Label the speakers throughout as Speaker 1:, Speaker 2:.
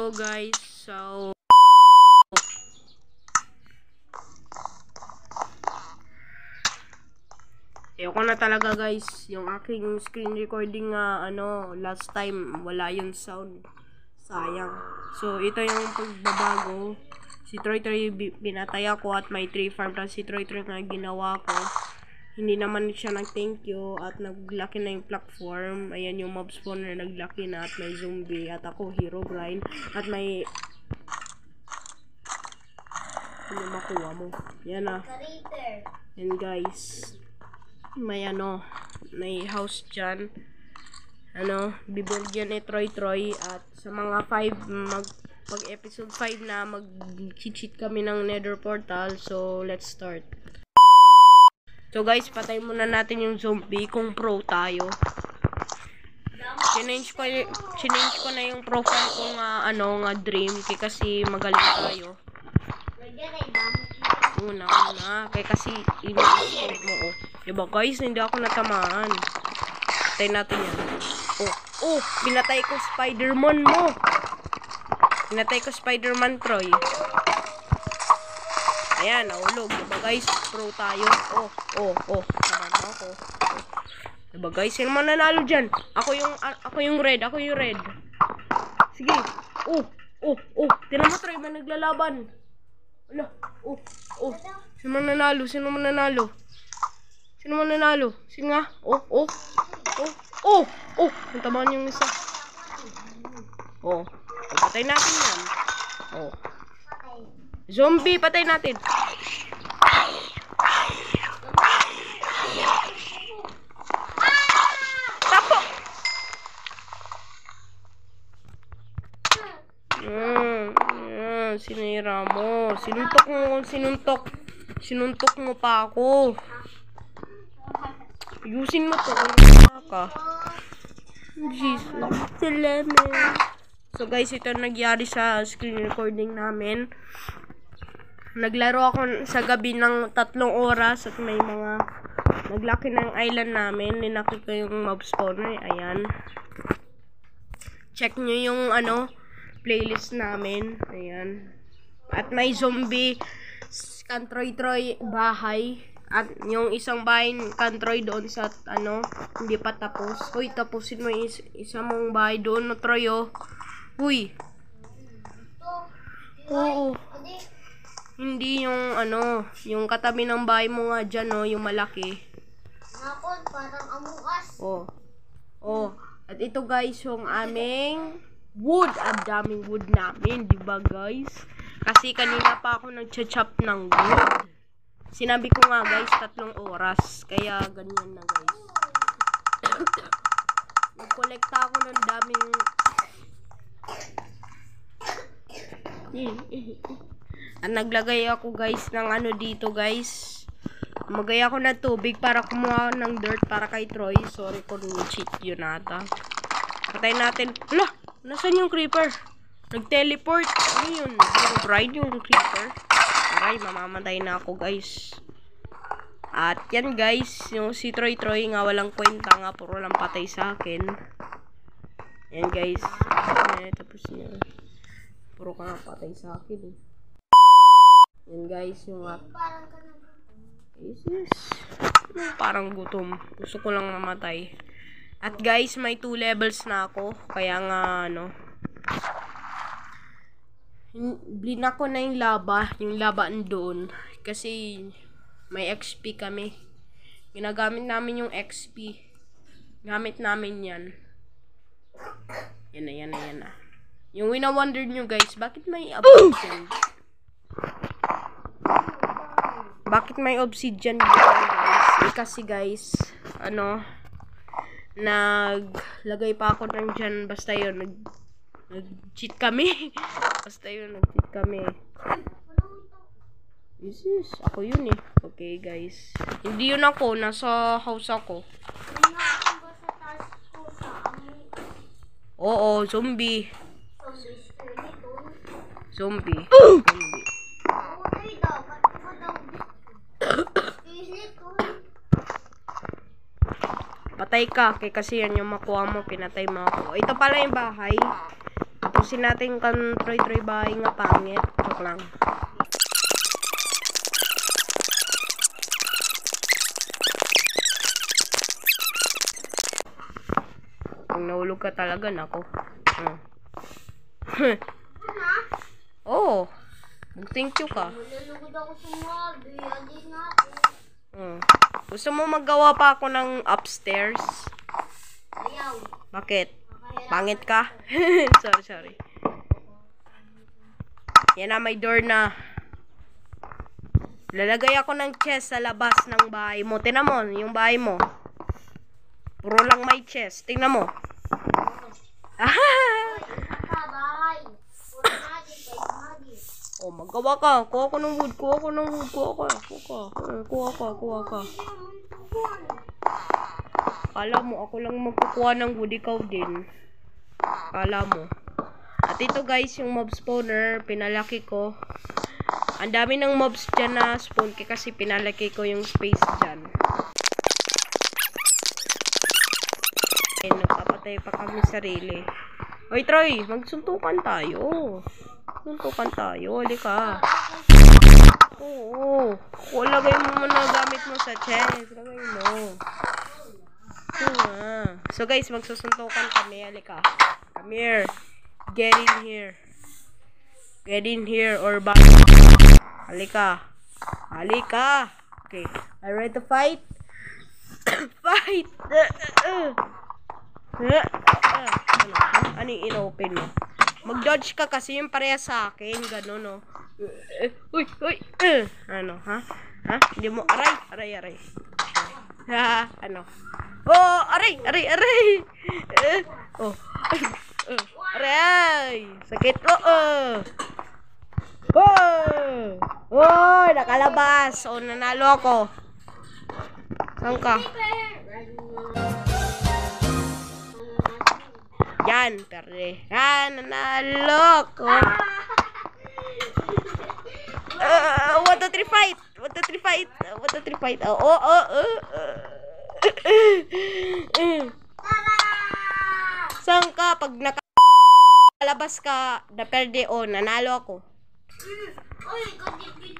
Speaker 1: So guys, so Ayoko na talaga guys, yung aking screen recording nga ano, last time wala yung sound. Sayang. So ito yung pagbabago. Si Troy Troy binatay ako at may tree farm tapos si Troy Troy nga ginawa ko. Hindi naman siya nag thank you at naglaki na yung platform. Ayan yung mob spawner naglaki na at may zombie at ako hero grind at may ano makuha mo? Yan ah.
Speaker 2: Creeper.
Speaker 1: And guys, may ano, may house dyan. Ano, bibuild yan ni Troy Troy at sa mga 5 mag pag episode 5 na mag cheat kami ng nether portal so let's start so guys patay muna natin yung zombie kung pro tayo Change ko, change ko na yung profile ko nga ano nga dream kasi magaling tayo. Una, una. Kaya kasi ini-score mo, oh. Diba guys, hindi ako natamaan. Patay natin yan. Oh, oh, pinatay ko Spider-Man mo. Pinatay ko Spider-Man, Troy. Ayan, nahulog. Diba guys, pro tayo. Oh, oh, oh. Tama ako. Diba guys, sino man nanalo dyan? Ako yung, a- ako yung red, ako yung red. Sige. Oh, oh, oh. Tinan mo, Troy, may naglalaban. Ala, oh, oh. Sino man nanalo? Sino man nanalo? Sino man nanalo? Sino nga? Oh, oh, oh, oh, oh. Ang tamaan yung isa. Oh. Patay natin yan. Oh. Zombie, patay natin. Tapo! Mm, mm, sinira mo. Sinuntok mo, sinuntok. Sinuntok mo pa ako. Ayusin mo to. Ano? Jesus. So guys, ito nangyari sa screen recording namin. Naglaro ako sa gabi ng tatlong oras at may mga naglaki ng island namin. Ninaki ko yung mob spawner. Ayan. Check nyo yung ano, playlist namin. Ayan. At may zombie kantroy troy bahay. At yung isang bahay kantroy doon sa ano, hindi pa tapos. Uy, tapusin mo yung is- isa mong bahay doon, no, Troy, oh. Uy. Oo.
Speaker 2: Adi,
Speaker 1: Hindi yung ano, yung katabi ng bahay mo nga dyan, oh, yung malaki.
Speaker 2: nakon, parang amukas.
Speaker 1: Oh. Oh. At ito guys, yung aming wood. Ang daming wood namin, di ba guys? Kasi kanina pa ako nag-chop ng wood. Sinabi ko nga guys, tatlong oras. Kaya ganyan na guys. Nagkolekta ako ng daming... At naglagay ako guys ng ano dito guys. Magay ako ng tubig para kumuha ng dirt para kay Troy. Sorry kung cheat yun ata. Patay natin. Hala! Nasaan yung creeper? Nag-teleport. Ano yun? Yung bride yung creeper. Aray, mamamatay na ako guys. At yan guys, yung si Troy Troy nga walang kwenta nga. Puro lang patay sa akin. Yan guys. Tapos na. Puro ka nga patay sa akin eh. Yan guys, yung yes. Hmm, Parang gutom. Gusto ko lang mamatay. At guys, may two levels na ako. Kaya nga, ano. Blinak ko na yung laba. Yung laba doon. Kasi, may XP kami. Ginagamit namin yung XP. Gamit namin yan. Yan na, yan na, yan na. Yung wina-wonder nyo guys, bakit may obsidian? Bakit may obsidian dito guys? Eh, kasi guys, ano, naglagay pa ako ng dyan, basta yun, nag, nag-cheat kami. basta yun, nag-cheat kami. This is, ako yun eh. Okay guys. Hindi yun ako, nasa house ako. Oo, zombie.
Speaker 2: Zombie.
Speaker 1: Zombie. zombie.
Speaker 2: Oo, tayo daw. Ba't ba daw? Skeleton.
Speaker 1: Patay ka, kay kasi yan yung makuha mo, pinatay mo ako. Ito pala yung bahay. Ito Tusin natin kan troy-troy bahay nga pangit. Joke lang. Kung nahulog ka talaga, nako. Hmm. Oh, thank you ka.
Speaker 2: Malulugod ako sa mabi. Adi na ako.
Speaker 1: Hmm. Gusto mo maggawa pa ako ng upstairs?
Speaker 2: Ayaw.
Speaker 1: Bakit? Pangit ka? sorry, sorry. Yan na, may door na. Lalagay ako ng chest sa labas ng bahay mo. Tingnan mo, yung bahay mo. Puro lang may chest. Tingnan mo
Speaker 2: bye. Puro nagi, kay nagi.
Speaker 1: Magawa ka. Kuha ko ng wood. Kuha ko ng wood. Kuha ka. Kuha ka. Kuha ka. Kuha ka. Kala mo, ako lang magkukuha ng wood. Ikaw din. Kala mo. At ito guys, yung mob spawner, pinalaki ko. Ang dami ng mobs dyan na spawn kasi pinalaki ko yung space dyan. Eh, nagpapatay pa kami sarili. Hoy, Troy, magsuntukan tayo. Suntukan tayo, halika. Oo. Oo, lagay mo muna gamit mo sa chest. Lagay mo. Oo. So guys, magsusuntukan kami. Halika. Come here. Get in here. Get in here or back. Halika. Halika. Okay. Are ready to fight? fight! ano? Ano yung in-open mo? Mag-dodge ka kasi yung pareha sa akin. Ganun, no? Uy, uy, eh. Ano, ha? Ha? Hindi mo, aray, aray, aray. Ha? Ano? Oh, aray, aray, aray. Eh, oh, ay, eh, aray. Sakit ko, oh. Oh! Oh, nakalabas. Oh, nanalo ako. Saan ka? Yan, perde. Yan, nanalo ko. Uh, one, two, three, fight! One, two, three, fight! One, two, three, fight! Oh, oh, oh, oh. Saan ka? Pag nakalabas ka, na perde, oh, nanalo ako.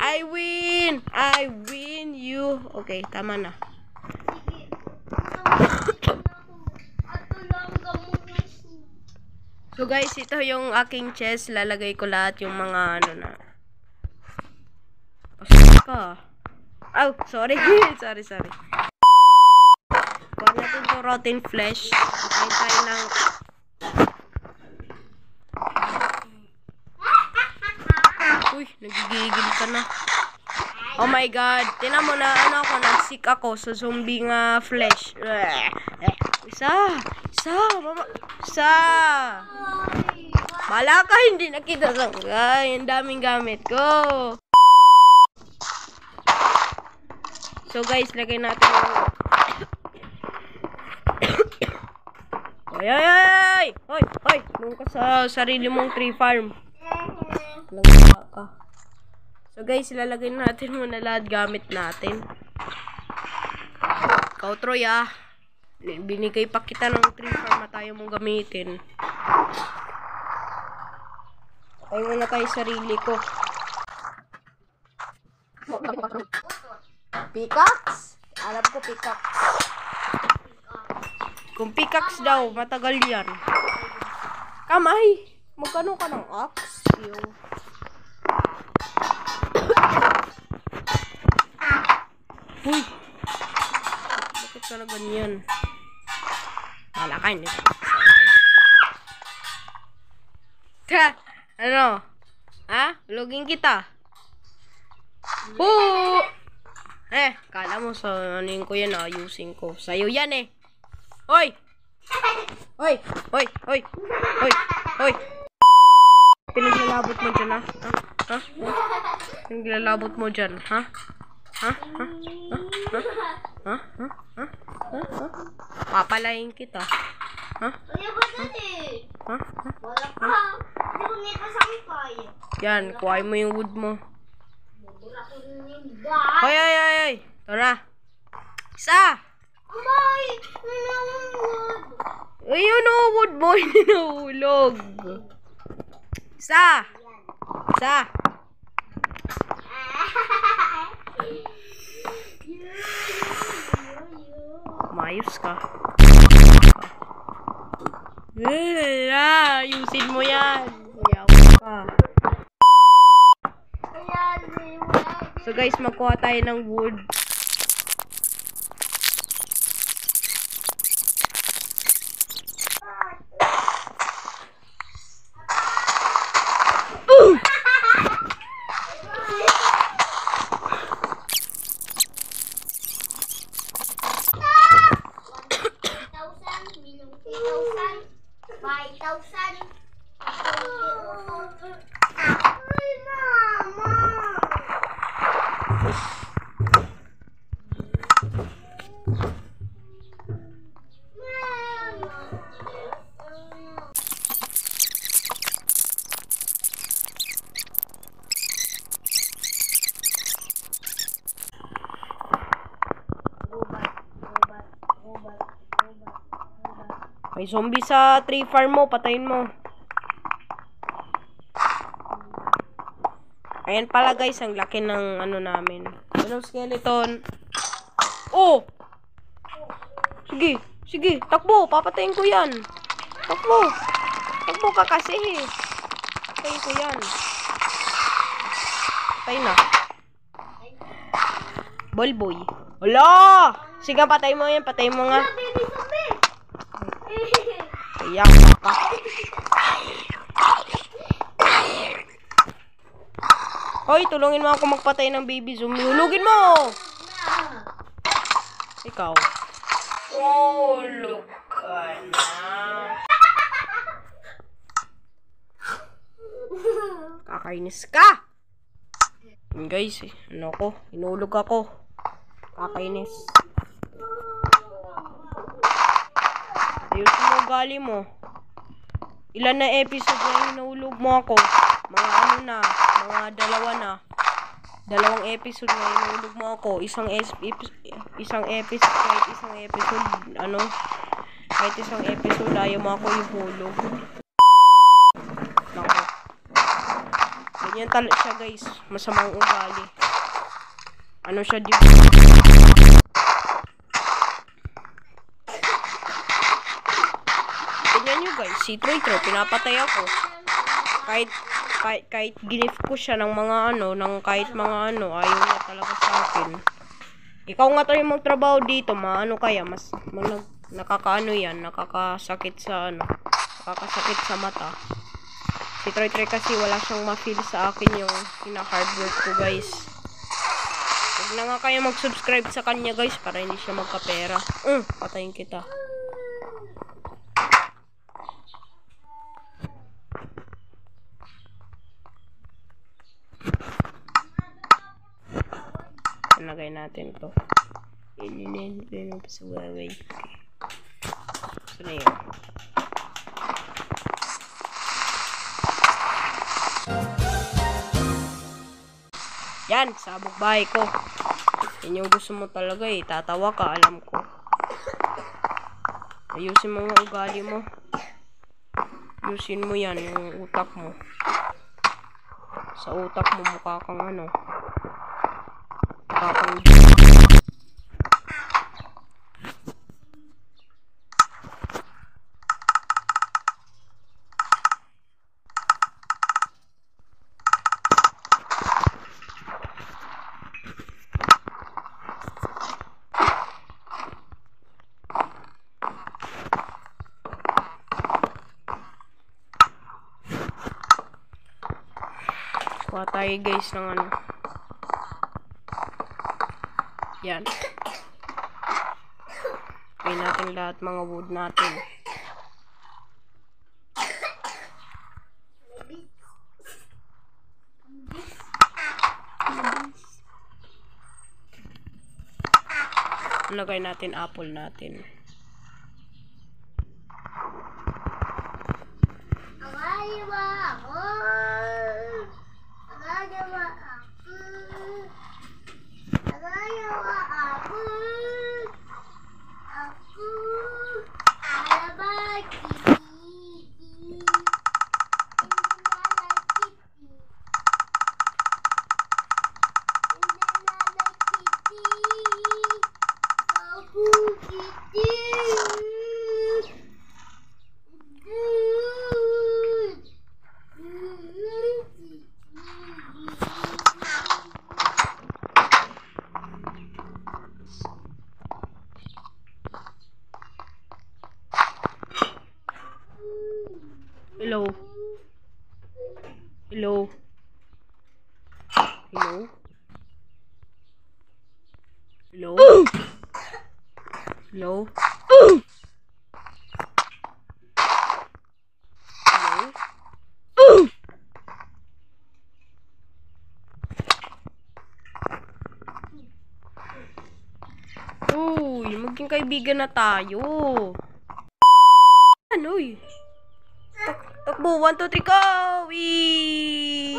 Speaker 1: I win! I win you! Okay, tama na.
Speaker 2: Sige. Ato lang gamot na siya.
Speaker 1: So guys, ito yung aking chest. Lalagay ko lahat yung mga ano na. Pasok ka. Oh, sorry. sorry, sorry. Kuha natin to rotten flesh. Kain tayo ng... Uy, nagigigil ka na. Oh my god. Tinan mo na ano ako, nag-sick ako sa zombie nga flesh. Isa! Isa! Mama! Isa! Bala ka, hindi nakita sa Ay, ang daming gamit ko. So guys, lagay natin yung... Ay, ay, ay! Hoy, hoy! Nung ka sa sarili mong tree farm. Langga ka. So guys, ilalagay natin muna lahat gamit natin. Ikaw, Troy, ah. Binigay pa kita ng tree farm na tayo mong gamitin. Patay muna tayo sarili ko. Pickaxe? Alam ko pickaxe. Kung pickaxe daw, matagal yan. Kamay! Magkano ka ng axe? Yo. Uy! Bakit ka na ganyan? Wala ka, hindi ka. Ta! Ano? Ha? Login kita. Oo! Eh, kala mo sa anin ko yan, ayusin ko. Sa'yo yan eh. Hoy! Hoy! Hoy! Hoy! Hoy! Hoy! Pinaglalabot mo dyan, ha? Ha? Ha? Pinaglalabot mo dyan? Ha? Ha? Ha? Ha? Ha? Ha? Ha? Ha? Ha? Papalayin kita. Ha?
Speaker 2: Kuya, ba't dali?
Speaker 1: Ha? Ha?
Speaker 2: Wala pa. Hindi ko nito sangkay.
Speaker 1: Yan, kuhain mo yung wood mo. Hoy, hoy, hoy, hoy. Na. Isa!
Speaker 2: Amay! Nanawag!
Speaker 1: Ayun o, wood mo, hindi nahulog. Isa! Isa! Mayos ka. Eh, ah, ayusin mo yan. Kuya ka. So guys, magkuha tayo ng wood.
Speaker 2: Five thousand.
Speaker 1: Zombie sa tree farm mo, patayin mo. Ayan pala guys, ang laki ng ano namin. Ano skeleton? Oh! Sige, sige, takbo, papatayin ko yan. Takbo. Takbo ka kasi. Patayin ko yan. Patay na. Bolboy. Hala! Sige, patay mo yan, patay mo nga.
Speaker 2: Baby zombie.
Speaker 1: Iyak ka. Hoy, tulungin mo ako magpatay ng baby zombie. Hulugin mo! Ikaw. Hulog ka na. Kakainis ka! Guys, ano ko? Inulog ako. Kakainis. Ayos mo ugali mo. Ilan na episode na hinulog mo ako? Mga ano na, mga dalawa na. Dalawang episode na hinulog mo ako. Isang es isang episode, kahit isang episode, ano, kahit isang episode, ayaw mo ako yung hulog. Nako. Ganyan talaga siya guys. Masamang ugali. Ano siya di Tingnan nyo guys, si Troy Troy, pinapatay ako. Kahit, kahit, kahit ginift ko siya ng mga ano, ng kahit mga ano, ayaw niya talaga sa akin. Ikaw nga tayo magtrabaho dito, maano kaya, mas, mag, nakakaano yan, nakakasakit sa ano, nakakasakit sa mata. Si Troy Troy kasi wala siyang ma-feel sa akin yung pina-hard work ko guys. Huwag na nga kayo mag-subscribe sa kanya guys para hindi siya magkapera. Mm, patayin kita. Nagay natin to. Ilinin, ilinin pa sa Huawei. So na yun. Yan, sabog bahay ko. Yan yung gusto mo talaga eh. Tatawa ka, alam ko. Ayusin mo ang ugali mo. Ayusin mo yan, yung utak mo. Sa utak mo mukha kang ano. Mukha kang Kuha tayo guys ng ano. Yan. Pay natin lahat mga wood natin. Lagay natin apple natin.
Speaker 2: Agayawa ako. Agayawa ako. Agayawa ako. Ako. Alabaki.
Speaker 1: Hello? Hello? Hello? Hello? Hello? Uy, maging kaibigan na tayo. Ano eh? Tak takbo, 1, 2, 3, go! Wee!